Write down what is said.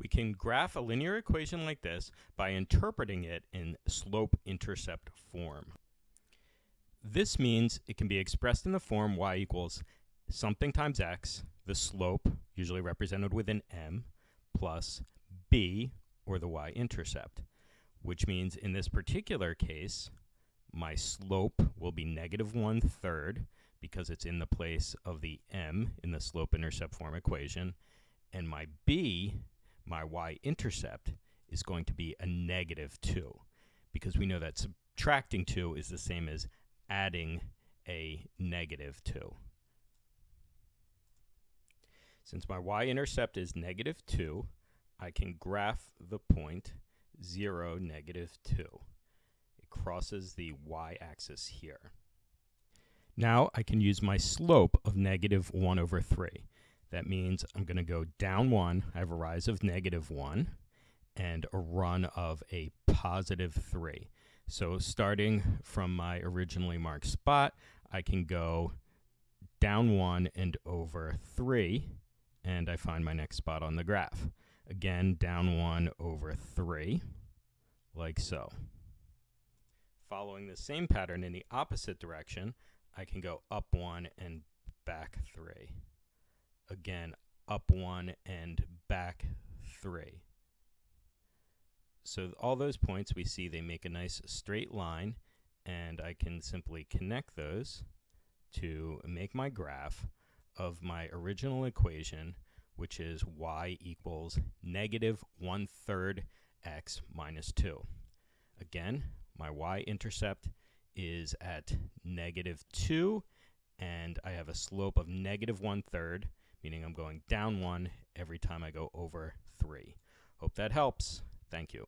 We can graph a linear equation like this by interpreting it in slope-intercept form. This means it can be expressed in the form y equals something times x, the slope, usually represented with an m, plus b, or the y-intercept, which means in this particular case, my slope will be negative one-third, because it's in the place of the m in the slope-intercept form equation, and my b my y-intercept is going to be a negative 2 because we know that subtracting 2 is the same as adding a negative 2. Since my y-intercept is negative 2, I can graph the point 0, negative 2. It crosses the y-axis here. Now I can use my slope of negative 1 over 3. That means I'm going to go down 1. I have a rise of negative 1 and a run of a positive 3. So starting from my originally marked spot, I can go down 1 and over 3, and I find my next spot on the graph. Again, down 1 over 3, like so. Following the same pattern in the opposite direction, I can go up 1 and back 3 again up one and back three. So all those points we see they make a nice straight line and I can simply connect those to make my graph of my original equation which is y equals negative one-third x minus 2. Again, my y-intercept is at negative 2 and I have a slope of negative one-third meaning I'm going down one every time I go over three. Hope that helps. Thank you.